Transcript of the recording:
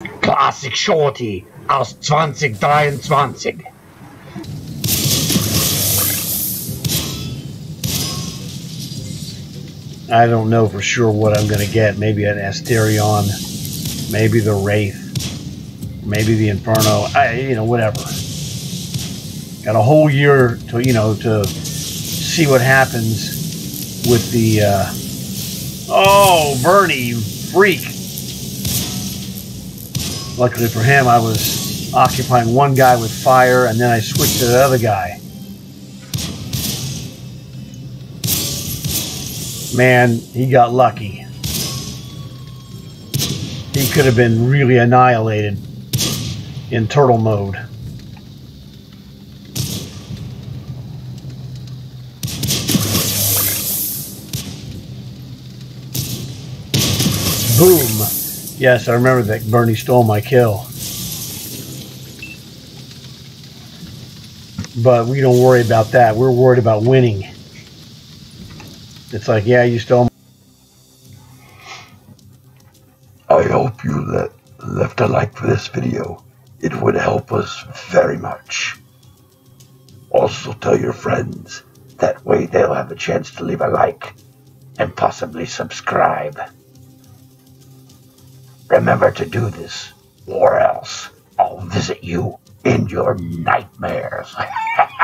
Classic Shorty aus 2023. I don't know for sure what I'm going to get. Maybe an Asterion, maybe the Wraith, maybe the Inferno. I, you know, whatever. Got a whole year to, you know, to see what happens with the. Uh, oh, Bernie, freak! Luckily for him, I was occupying one guy with fire, and then I switched to the other guy. Man, he got lucky. He could have been really annihilated in turtle mode. Boom! Yes, I remember that Bernie stole my kill. But we don't worry about that. We're worried about winning. It's like, yeah, you stole. I hope you le- left a like for this video. It would help us very much. Also tell your friends. That way they'll have a chance to leave a like and possibly subscribe. Remember to do this, or else I'll visit you in your nightmares.